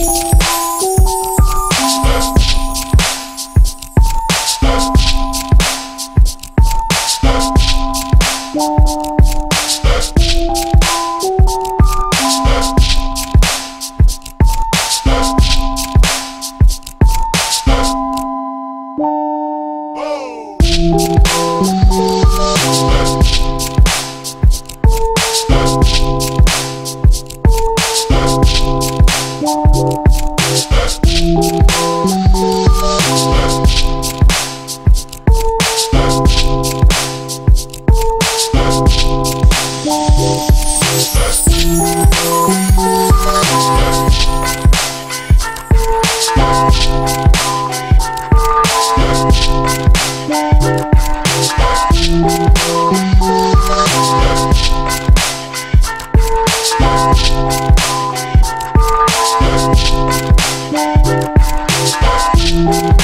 Oh. Thank you. Música